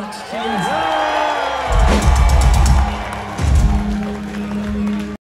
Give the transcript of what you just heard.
much, teams.